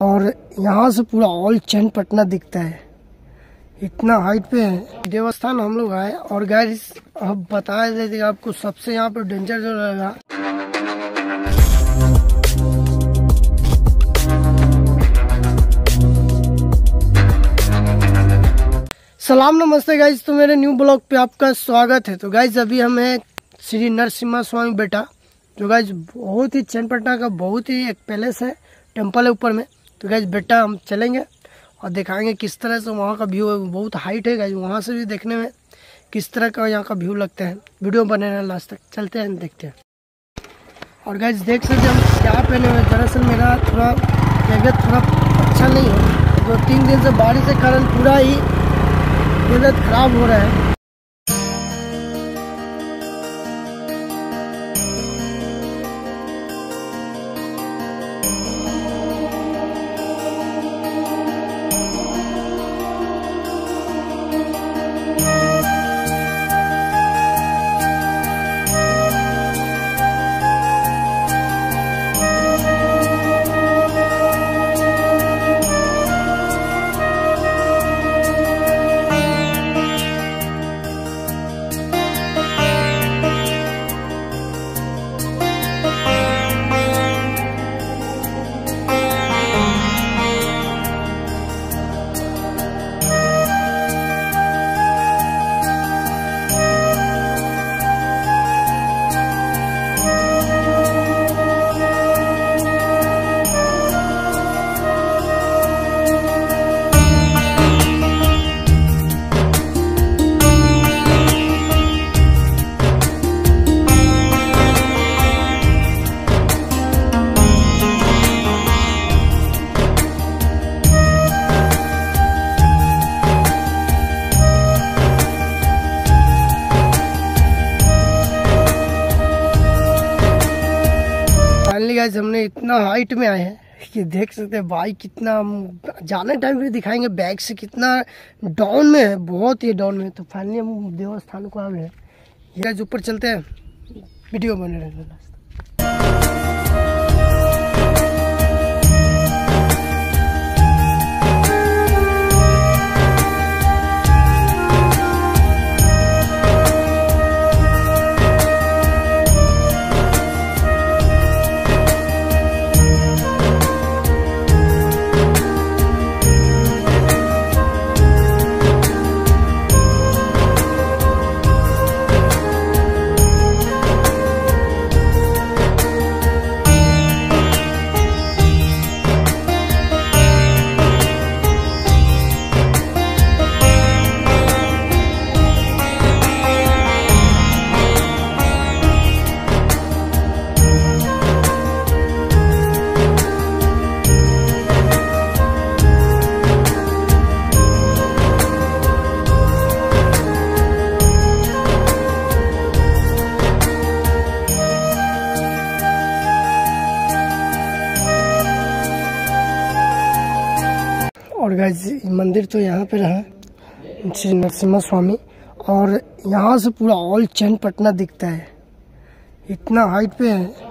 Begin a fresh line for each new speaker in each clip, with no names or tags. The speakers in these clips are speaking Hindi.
और यहाँ से पूरा ऑल चैन पटना दिखता है। इतना हाइट पे है। देवस्थान हम लोग आए और गाइस अब बता देते आपको, सबसे यहाँ पर डेंजर जो रहेगा। सलाम नमस्ते गाइज़ तो मेरे न्यू ब्लॉग पे आपका स्वागत है। तो गाइज़ अभी हम हैं श्री नरसिम्हा स्वामी बेटा, जो गाइज़ बहुत ही चैनपटना का बहुत ही एक पैलेस है टेंपल है ऊपर में। तो गाइज़ बेटा हम चलेंगे और दिखाएँगे किस तरह से वहाँ का व्यू बहुत हाइट है गाइज़ वहाँ से भी देखने में किस तरह का यहाँ का व्यू लगता है। वीडियो बने रहे लास्ट तक। चलते हैं, देखते हैं। और गैज देख सकते हम क्या पहने हुए दरअसल मेरा थोड़ा तबियत थोड़ा अच्छा नहीं है। दो तीन दिन से बारिश के कारण पूरा ही तबियत खराब हो रहा है। फाइनली गाइज़ हमने इतना हाइट में आए हैं कि देख सकते हैं भाई कितना जाने टाइम भी दिखाएँगे बैग से कितना डाउन में है, बहुत ही डाउन में। तो फाइनली हम देवस्थान को आ गए हैं। ये ऊपर चलते हैं। वीडियो बने रहेगा गाइस मंदिर तो यहाँ पे रहा श्री नरसिम्हा स्वामी, और यहाँ से पूरा ऑल चैन पटना दिखता है। इतना हाइट पे है।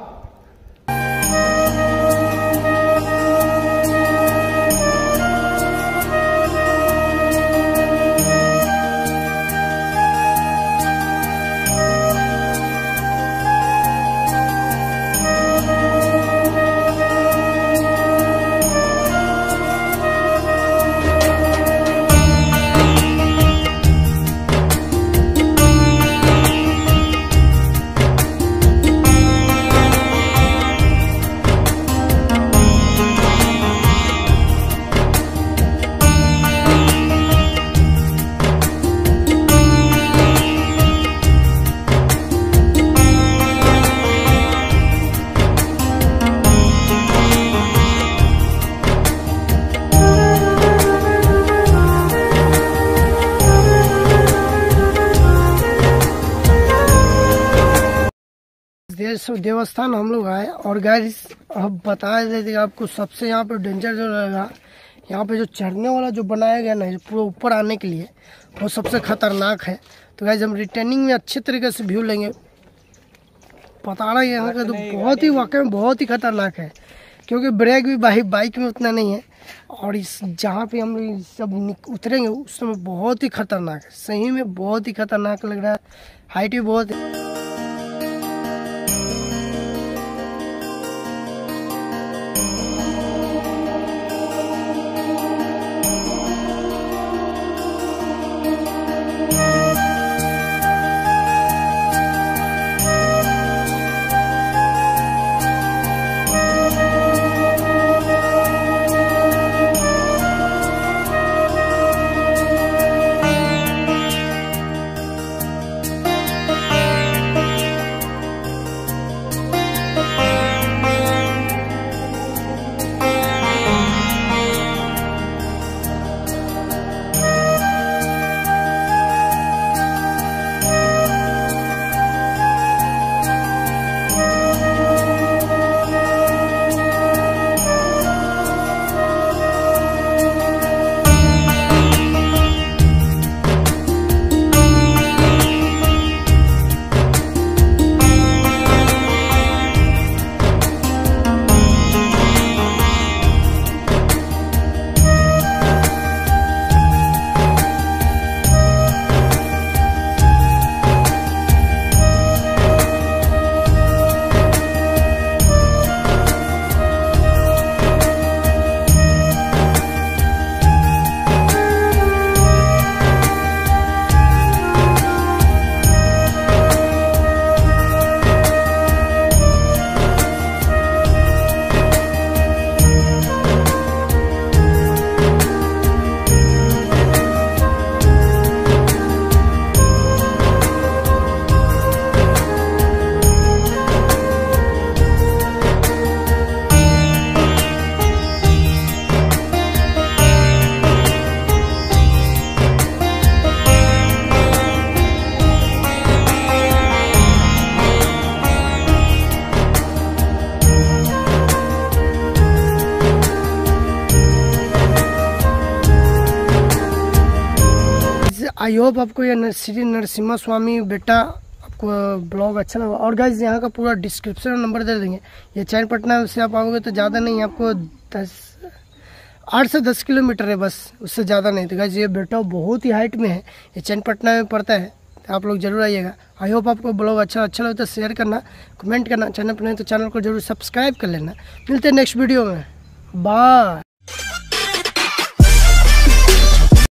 देश देवस्थान हम लोग आए। और गाइस अब बता देते आपको सबसे यहाँ पे डेंजर जो रहेगा यहाँ पे जो चढ़ने वाला जो बनाया गया ना पूरा ऊपर आने के लिए वो सबसे खतरनाक है। तो गाइस हम रिटर्निंग में अच्छे तरीके से व्यू लेंगे। पता रहा यहाँ का तो बहुत ही वाकई में बहुत ही खतरनाक है क्योंकि ब्रेक भी बाइक बाइक में उतना नहीं है। और इस जहाँ पे हम लोग सब उतरेंगे उस समय बहुत ही खतरनाक है। सही में बहुत ही खतरनाक लग रहा है। हाइट भी बहुत है आई होप आपको ये श्री नरसिम्हा स्वामी बेटा आपको ब्लॉग अच्छा लगा। और गाइज़ यहाँ का पूरा डिस्क्रिप्शन नंबर दे देंगे। ये चैन पटना से आप आओगे तो ज़्यादा नहीं, आपको दस, आठ से दस किलोमीटर है बस, उससे ज़्यादा नहीं। तो गाइज़ ये बेटा बहुत ही हाइट में है। ये चैन पटना में पड़ता है। तो आप लोग ज़रूर आइएगा। आई होप आपको ब्लॉग अच्छा अच्छा लगे तो शेयर करना कमेंट करना। चैनल पर नहीं तो चैनल को ज़रूर सब्सक्राइब कर लेना। मिलते हैं नेक्स्ट वीडियो में। बाय